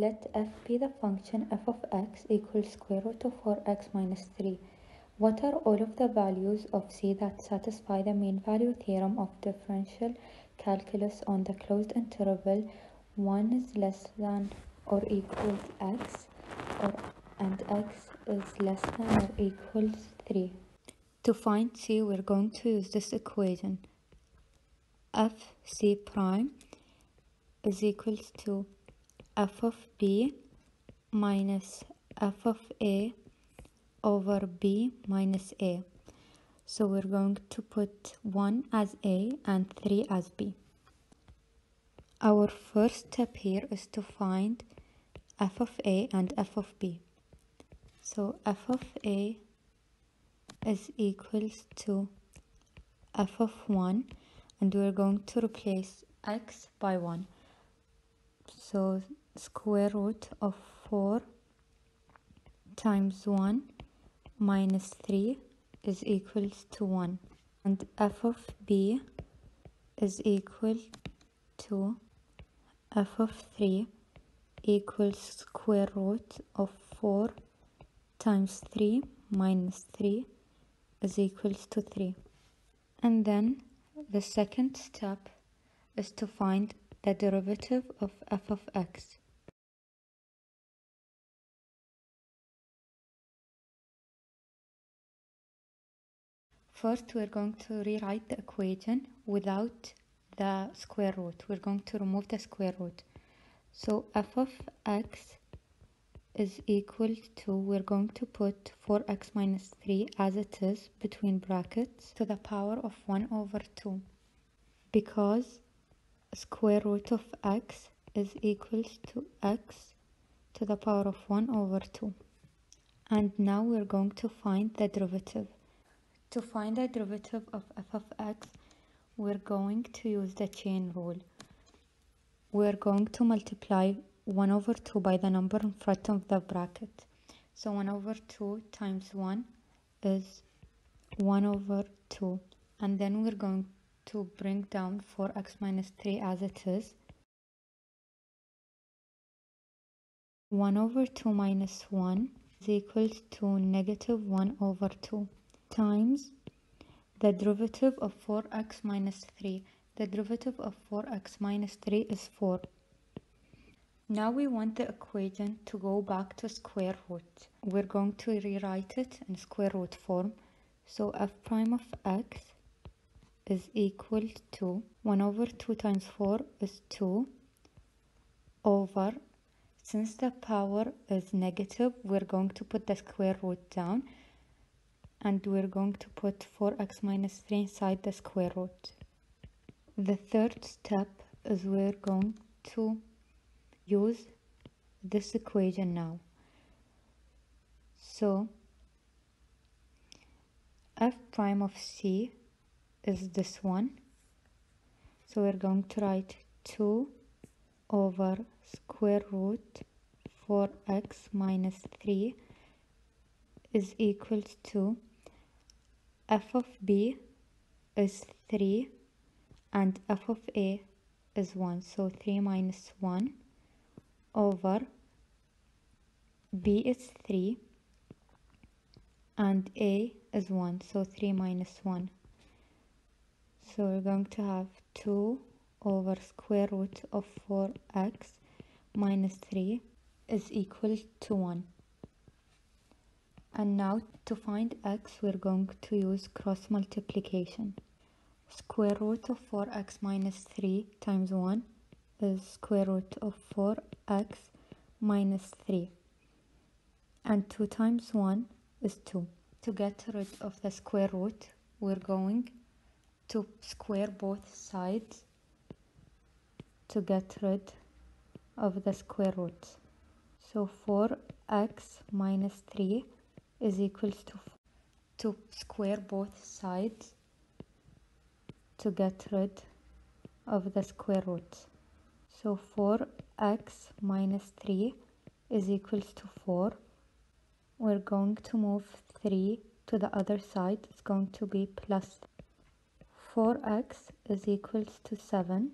Let f be the function f of x equals square root of 4x minus 3. What are all of the values of c that satisfy the mean value theorem of differential calculus on the closed interval 1 is less than or equals x or and x is less than or equals 3. To find c we're going to use this equation f c prime is equals to f of b minus f of a over b minus a. So we're going to put 1 as a and 3 as b. Our first step here is to find f of a and f of b. So f of a is equals to f of 1 and we're going to replace x by 1 so square root of 4 times 1 minus 3 is equals to 1 and f of b is equal to f of 3 equals square root of 4 times 3 minus 3 is equals to 3 and then the second step is to find the derivative of f of x. First, we're going to rewrite the equation without the square root. We're going to remove the square root. So f of x is equal to, we're going to put 4x minus 3 as it is between brackets to the power of 1 over 2 because square root of x is equal to x to the power of 1 over 2 and now we're going to find the derivative to find the derivative of f of x we're going to use the chain rule. We're going to multiply 1 over 2 by the number in front of the bracket. So 1 over 2 times 1 is 1 over 2 and then we're going to bring down 4x minus 3 as it is. 1 over 2 minus 1 is equals to negative 1 over 2 times the derivative of 4x minus 3. The derivative of 4x minus 3 is 4. Now we want the equation to go back to square root. We're going to rewrite it in square root form. So f prime of x is equal to 1 over 2 times 4 is 2 over since the power is negative we're going to put the square root down and we're going to put 4x minus 3 inside the square root. The third step is we're going to use this equation now. So f prime of c is this one so we're going to write 2 over square root 4x minus 3 is equals to f of b is 3 and f of a is 1 so 3 minus 1 over b is 3 and a is 1 so 3 minus 1 so we're going to have 2 over square root of 4x minus 3 is equal to 1. And now to find x we're going to use cross multiplication. Square root of 4x minus 3 times 1 is square root of 4x minus 3. And 2 times 1 is 2. To get rid of the square root, we're going to square both sides to get rid of the square root. So 4x minus 3 is equals to to square both sides to get rid of the square root. So 4x minus 3 is equals to 4. We're going to move 3 to the other side. It's going to be plus 4x is equals to 7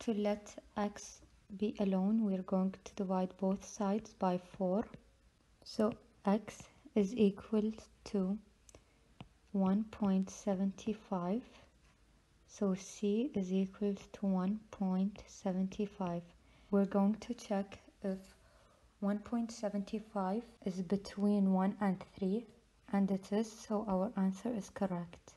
to let x be alone we're going to divide both sides by 4 so x is equal to 1.75 so c is equal to 1.75 we're going to check if 1.75 is between 1 and 3 and it is so our answer is correct